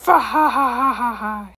发哈哈哈哈哈。